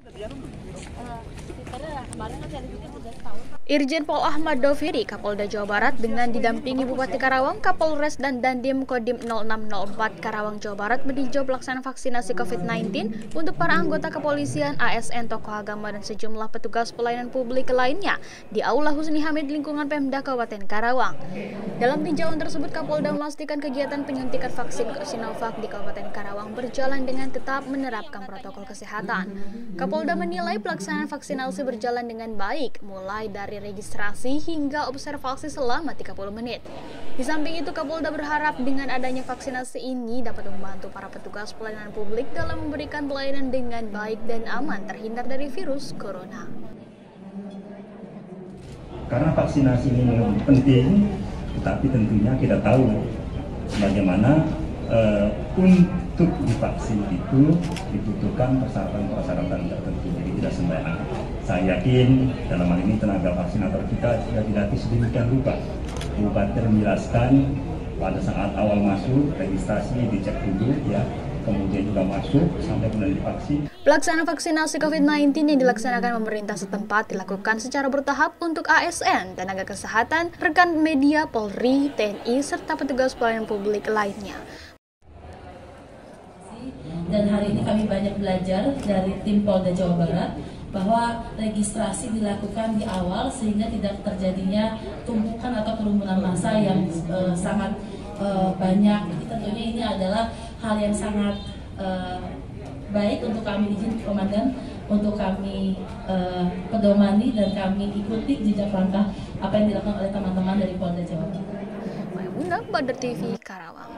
Karena eh, kemarin kan ada juga udah Irjen Pol Ahmad Doviri, Kapolda Jawa Barat dengan didampingi Bupati Karawang, Kapolres dan Dandim Kodim 0604 Karawang Jawa Barat meninjau pelaksanaan vaksinasi COVID-19 untuk para anggota kepolisian, ASN, tokoh agama dan sejumlah petugas pelayanan publik lainnya di Aula Husni Hamid lingkungan Pemda Kabupaten Karawang. Dalam tinjauan tersebut, Kapolda memastikan kegiatan penyuntikan vaksin Sinovac di Kabupaten Karawang berjalan dengan tetap menerapkan protokol kesehatan. Kapolda menilai pelaksanaan vaksinasi berjalan dengan baik, mulai dari registrasi hingga observasi selama 30 menit. Di samping itu, Kapolda berharap dengan adanya vaksinasi ini dapat membantu para petugas pelayanan publik dalam memberikan pelayanan dengan baik dan aman terhindar dari virus corona. Karena vaksinasi ini penting, tetapi tentunya kita tahu bagaimana uh, untuk divaksin itu dibutuhkan persyaratan-persyaratan tertentu, jadi tidak sembarangan. Saya yakin dalam hal ini tenaga vaksinator kita sudah dilatih sedemikian rupa. Bupati menjelaskan pada saat awal masuk registrasi dicek dulu ya kemudian juga masuk sampai kemudian divaksin. Pelaksanaan vaksinasi COVID-19 yang dilaksanakan pemerintah setempat dilakukan secara bertahap untuk ASN, tenaga kesehatan, rekan media, Polri, TNI, serta petugas pelayanan publik lainnya dan hari ini kami banyak belajar dari tim Polda Jawa Barat bahwa registrasi dilakukan di awal sehingga tidak terjadinya tumpukan atau kerumunan massa yang uh, sangat uh, banyak. Jadi tentunya ini adalah hal yang sangat uh, baik untuk kami izin komandan untuk kami uh, pedomani dan kami ikuti jejak langkah apa yang dilakukan oleh teman-teman dari Polda Jawa Barat. Bunda, Badar TV, Karawang.